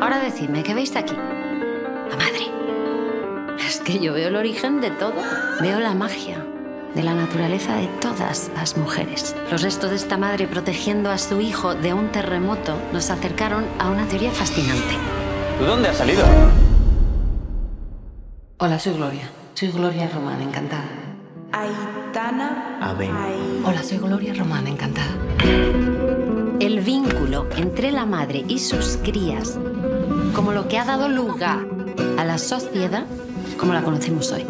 Ahora decidme, ¿qué veis aquí? La madre. Es que yo veo el origen de todo. Veo la magia de la naturaleza de todas las mujeres. Los restos de esta madre protegiendo a su hijo de un terremoto nos acercaron a una teoría fascinante. ¿Tú dónde has salido? Hola, soy Gloria. Soy Gloria Román, encantada. Aitana. Aben. Hola, soy Gloria Román, encantada. El vínculo entre la madre y sus crías, como lo que ha dado lugar a la sociedad como la conocemos hoy.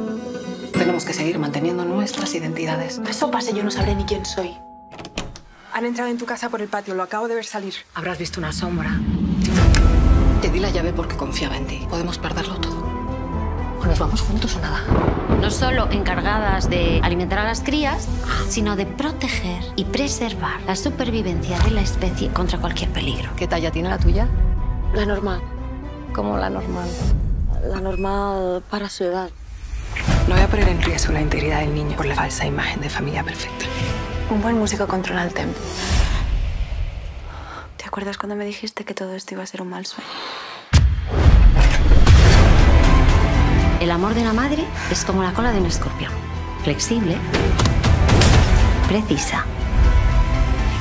Tenemos que seguir manteniendo nuestras identidades. Eso pase, yo no sabré ni quién soy. Han entrado en tu casa por el patio, lo acabo de ver salir. Habrás visto una sombra. Te di la llave porque confiaba en ti. Podemos perderlo todo. O nos vamos juntos o nada. No solo encargadas de alimentar a las crías, sino de proteger y preservar la supervivencia de la especie contra cualquier peligro. ¿Qué talla tiene la tuya? La normal. Como la normal. La normal para su edad. No voy a poner en riesgo la integridad del niño por la falsa imagen de familia perfecta. Un buen músico controla el tempo. ¿Te acuerdas cuando me dijiste que todo esto iba a ser un mal sueño? El amor de una madre es como la cola de un escorpión. Flexible, precisa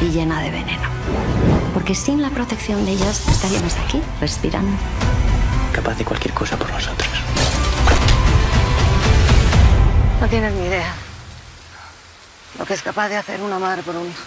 y llena de veneno. Porque sin la protección de ellas estaríamos aquí, respirando. Capaz de cualquier cosa por nosotros. No tienes ni idea lo que es capaz de hacer una madre por un hijo.